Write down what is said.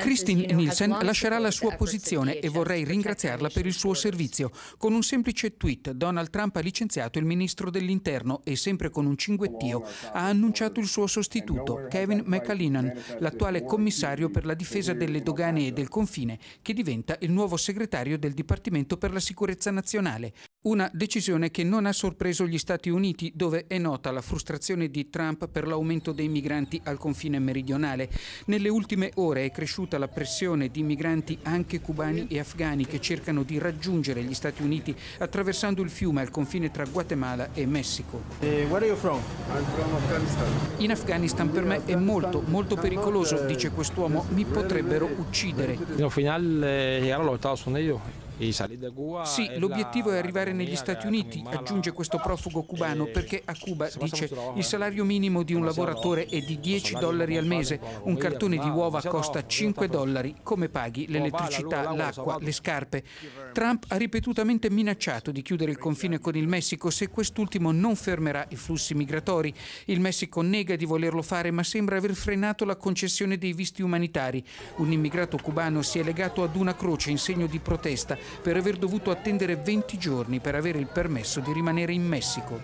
Christine Nielsen lascerà la sua posizione e vorrei ringraziarla per il suo servizio. Con un semplice tweet Donald Trump ha licenziato il ministro dell'interno e sempre con un cinguettio ha annunciato il suo sostituto, Kevin McAleenan, l'attuale commissario per la difesa delle dogane e del confine, che diventa il nuovo segretario del Dipartimento per la sicurezza nazionale. Una decisione che non ha sorpreso gli Stati Uniti, dove è nota la frustrazione di Trump per l'aumento dei migranti al confine meridionale. Nelle ultime ore è cresciuta la pressione di migranti anche cubani e afghani che cercano di raggiungere gli Stati Uniti attraversando il fiume al confine tra Guatemala e Messico. In Afghanistan per me è molto, molto pericoloso, dice quest'uomo, mi potrebbero uccidere. Sì, l'obiettivo è arrivare negli Stati Uniti, aggiunge questo profugo cubano, perché a Cuba, dice, il salario minimo di un lavoratore è di 10 dollari al mese, un cartone di uova costa 5 dollari, come paghi l'elettricità, l'acqua, le scarpe? Trump ha ripetutamente minacciato di chiudere il confine con il Messico se quest'ultimo non fermerà i flussi migratori. Il Messico nega di volerlo fare, ma sembra aver frenato la concessione dei visti umanitari. Un immigrato cubano si è legato ad una croce in segno di protesta per aver dovuto attendere 20 giorni per avere il permesso di rimanere in Messico.